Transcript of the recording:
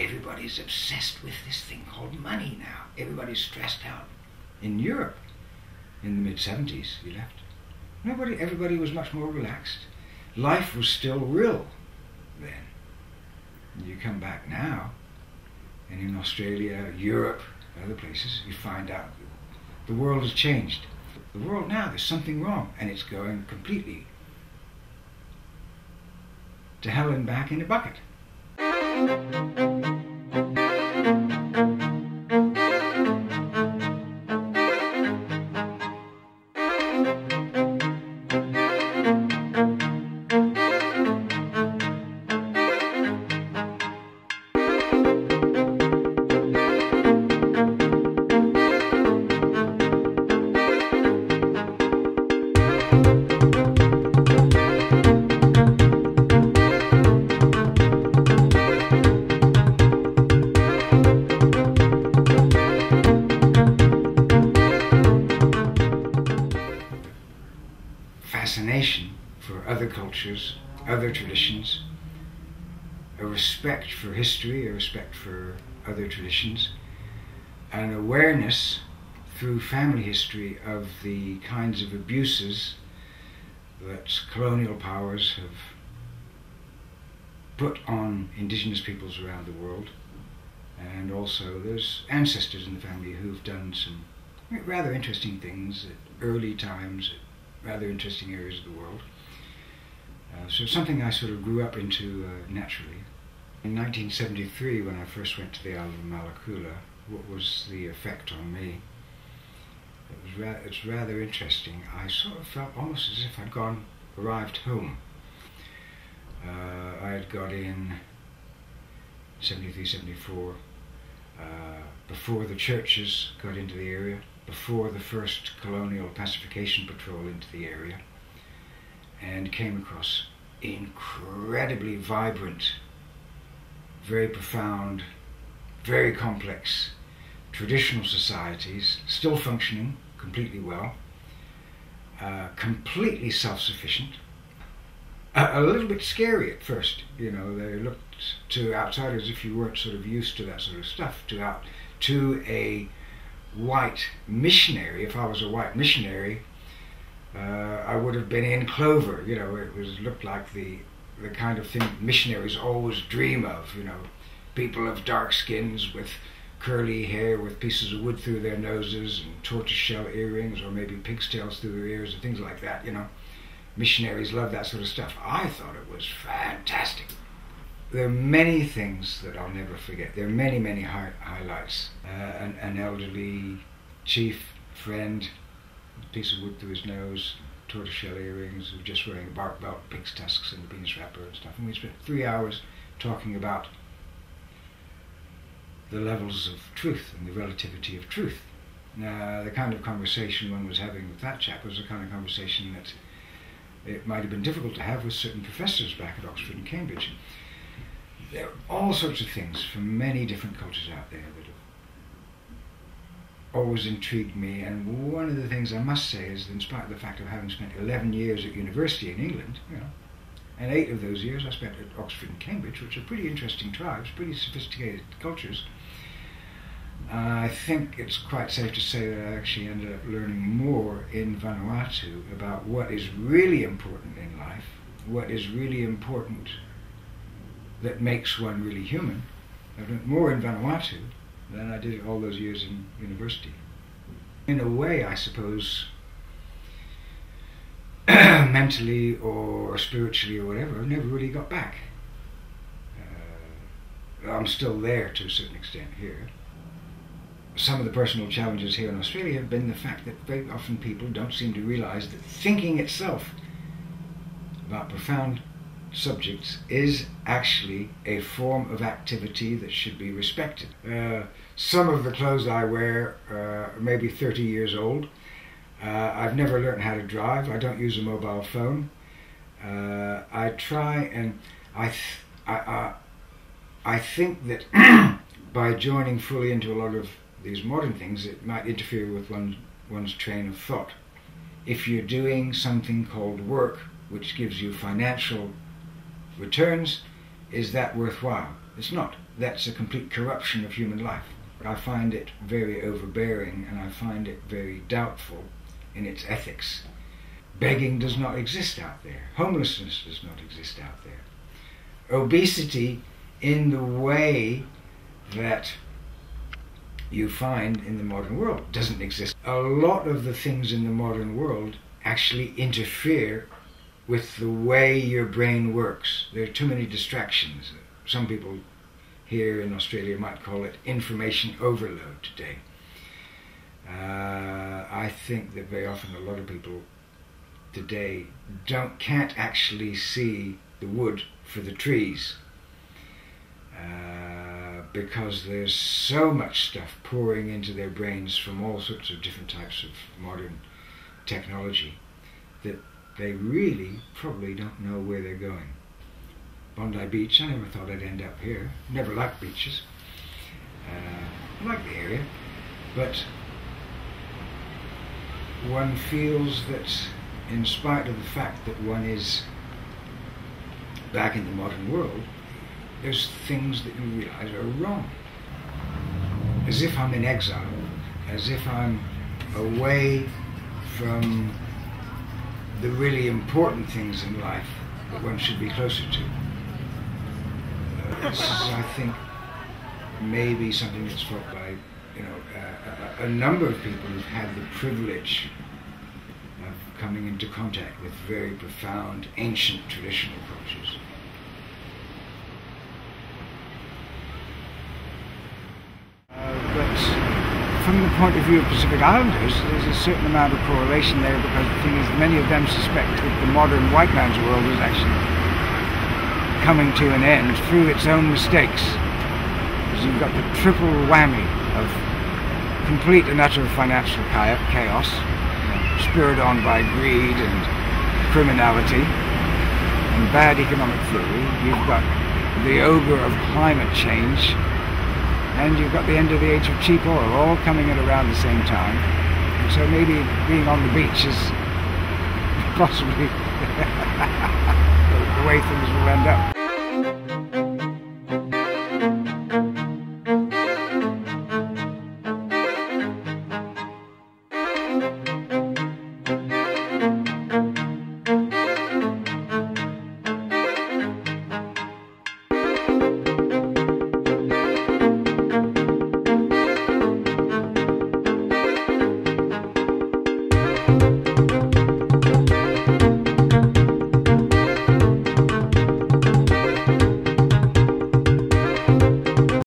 everybody's obsessed with this thing called money now. Everybody's stressed out. In Europe, in the mid 70s, he left. Nobody, everybody was much more relaxed. Life was still real then. You come back now, and in Australia, Europe, other places, you find out the world has changed. The world now, there's something wrong, and it's going completely to hell and back in a bucket. Fascination cultures, other traditions, a respect for history, a respect for other traditions, an awareness through family history of the kinds of abuses that colonial powers have put on indigenous peoples around the world. And also, there's ancestors in the family who've done some rather interesting things at early times, at rather interesting areas of the world. Uh, so something I sort of grew up into uh, naturally. In 1973, when I first went to the island of Malakula, what was the effect on me? It was ra- rather interesting. I sort of felt almost as if I'd gone, arrived home. Uh, I had got in 73, 74, uh, before the churches got into the area before the first colonial pacification patrol into the area and came across incredibly vibrant, very profound, very complex traditional societies, still functioning completely well, uh, completely self sufficient. A, a, little bit scary at first, you know, they looked to outsiders if you weren't sort of used to that sort of stuff, to out to a white missionary, if I was a white missionary, uh, I would have been in clover. You know, it was looked like the the kind of thing missionaries always dream of. You know, people of dark skins with curly hair with pieces of wood through their noses and tortoiseshell earrings or maybe pig's tails through their ears and things like that. You know, missionaries love that sort of stuff. I thought it was fantastic there are many things that I'll never forget. There are many, many high, highlights. Uh, an, an, elderly chief friend, a piece of wood through his nose, tortoiseshell earrings, just wearing a bark belt, pig's tusks, and a penis wrapper and stuff. And we spent three hours talking about the levels of truth and the relativity of truth. Now, the kind of conversation one was having with that chap was the kind of conversation that it might have been difficult to have with certain professors back at Oxford and Cambridge there are all sorts of things from many different cultures out there that always intrigued me. And one of the things I must say is, in spite of the fact of having spent 11 years at university in England, you know, and eight of those years I spent at Oxford and Cambridge, which are pretty interesting tribes, pretty sophisticated cultures. I think it's quite safe to say that I actually ended up learning more in Vanuatu about what is really important in life, what is really important that makes one really human. I've learned more in Vanuatu than I did all those years in university. In a way, I suppose, mentally or spiritually or whatever, I never really got back. Uh, I'm still there to a certain extent here. Some of the personal challenges here in Australia have been the fact that very often people don't seem to realize that thinking itself about profound subjects is actually a form of activity that should be respected. Uh, some of the clothes I wear uh, are maybe 30 years old. Uh, I've never learned how to drive. I don't use a mobile phone. Uh, I try and I, th- I, I think that by joining fully into a lot of these modern things, it might interfere with one, one's train of thought. If you're doing something called work, which gives you financial returns, is that worthwhile? It's not. That's a complete corruption of human life. I find it very overbearing and I find it very doubtful in its ethics. Begging does not exist out there. Homelessness does not exist out there. Obesity, in the way that you find in the modern world, doesn't exist. A lot of the things in the modern world actually interfere with the way your brain works. There are too many distractions. Some people here in Australia might call it information overload today. Uh, I think that very often a lot of people today don't can't actually see the wood for the trees uh, because there's so much stuff pouring into their brains from all sorts of different types of modern technology that they really probably don't know where they're going. Bondi Beach, I never thought I'd end up here. Never liked beaches. Uh, I like the area, but one feels that in spite of the fact that one is back in the modern world, there's things that you realize are wrong. As if I'm in exile, as if I'm away from the really important things in life that one should be closer to. Uh, this is, I think, maybe something that's felt by you know uh, a, a number of people who've had the privilege of coming into contact with very profound, ancient, traditional cultures. From the point of view of Pacific Islanders, there's a certain amount of correlation there because the thing is, many of them suspect that the modern white man's world is actually coming to an end through its own mistakes. Because you've got the triple whammy of complete and utter financial chaos, spurred on by greed and criminality and bad economic theory. You've got the ogre of climate change and you've got the end of the age of cheap oil all coming at around the same time. And so maybe being on the beach is possibly the way things will end up.